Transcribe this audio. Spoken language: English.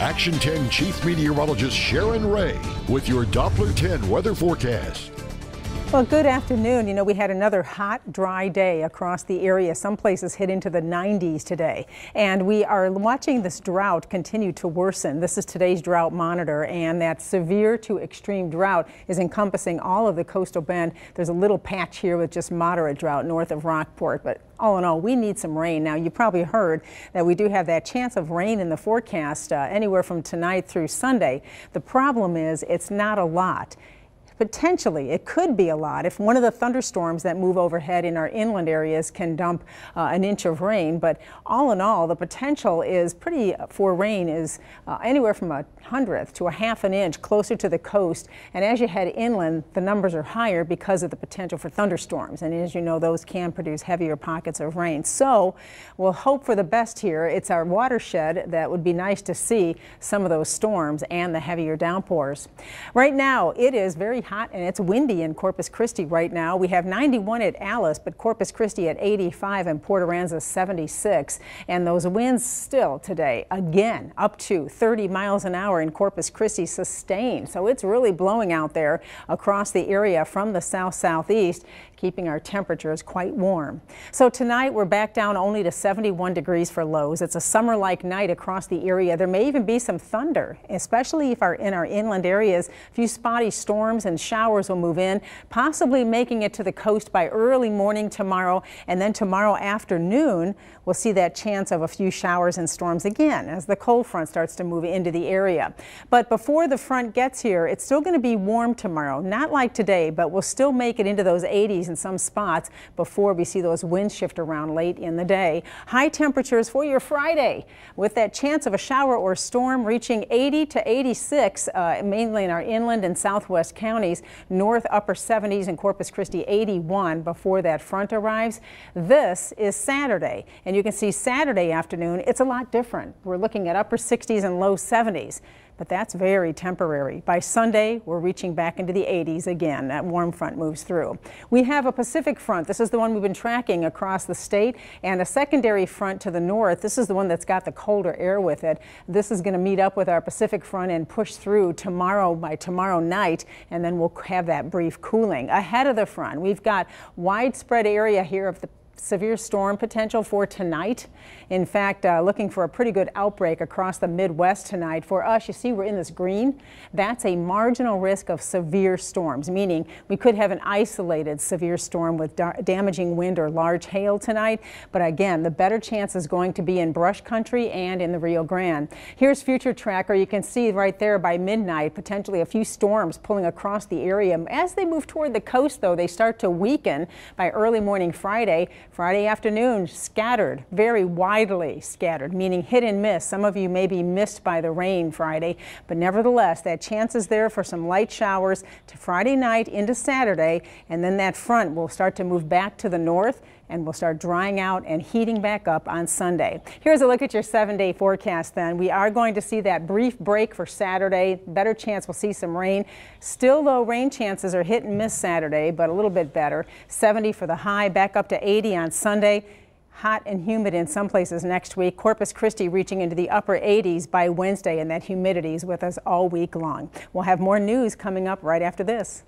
Action 10 Chief Meteorologist Sharon Ray with your Doppler 10 weather forecast. Well, good afternoon. You know, we had another hot, dry day across the area. Some places hit into the 90s today. And we are watching this drought continue to worsen. This is today's drought monitor, and that severe to extreme drought is encompassing all of the coastal bend. There's a little patch here with just moderate drought north of Rockport, but all in all, we need some rain. Now, you probably heard that we do have that chance of rain in the forecast uh, anywhere from tonight through Sunday. The problem is it's not a lot. Potentially, it could be a lot if one of the thunderstorms that move overhead in our inland areas can dump uh, an inch of rain. But all in all, the potential is pretty for rain is uh, anywhere from a hundredth to a half an inch closer to the coast. And as you head inland, the numbers are higher because of the potential for thunderstorms. And as you know, those can produce heavier pockets of rain. So we'll hope for the best here. It's our watershed that would be nice to see some of those storms and the heavier downpours. Right now, it is very hot and it's windy in Corpus Christi right now. We have 91 at Alice, but Corpus Christi at 85 and Port Aransas 76. And those winds still today, again, up to 30 miles an hour in Corpus Christi sustained. So it's really blowing out there across the area from the south southeast keeping our temperatures quite warm. So tonight we're back down only to 71 degrees for lows. It's a summer-like night across the area. There may even be some thunder, especially if our in our inland areas. A few spotty storms and showers will move in, possibly making it to the coast by early morning tomorrow. And then tomorrow afternoon, we'll see that chance of a few showers and storms again as the cold front starts to move into the area. But before the front gets here, it's still going to be warm tomorrow. Not like today, but we'll still make it into those 80s in some spots before we see those winds shift around late in the day. High temperatures for your Friday with that chance of a shower or storm reaching 80 to 86, uh, mainly in our inland and southwest counties. North upper 70s in Corpus Christi 81 before that front arrives. This is Saturday, and you can see Saturday afternoon, it's a lot different. We're looking at upper 60s and low 70s but that's very temporary. By Sunday, we're reaching back into the 80s again. That warm front moves through. We have a Pacific front. This is the one we've been tracking across the state, and a secondary front to the north. This is the one that's got the colder air with it. This is going to meet up with our Pacific front and push through tomorrow by tomorrow night, and then we'll have that brief cooling. Ahead of the front, we've got widespread area here of the severe storm potential for tonight. In fact, uh, looking for a pretty good outbreak across the Midwest tonight. For us, you see we're in this green. That's a marginal risk of severe storms, meaning we could have an isolated severe storm with da damaging wind or large hail tonight. But again, the better chance is going to be in brush country and in the Rio Grande. Here's future tracker. You can see right there by midnight, potentially a few storms pulling across the area. As they move toward the coast, though, they start to weaken by early morning Friday. Friday afternoon, scattered, very widely scattered, meaning hit and miss. Some of you may be missed by the rain Friday, but nevertheless, that chance is there for some light showers to Friday night into Saturday, and then that front will start to move back to the north and will start drying out and heating back up on Sunday. Here's a look at your seven day forecast then. We are going to see that brief break for Saturday. Better chance we'll see some rain. Still low rain chances are hit and miss Saturday, but a little bit better. 70 for the high, back up to 80 on Sunday hot and humid in some places next week. Corpus Christi reaching into the upper 80s by Wednesday, and that humidity is with us all week long. We'll have more news coming up right after this.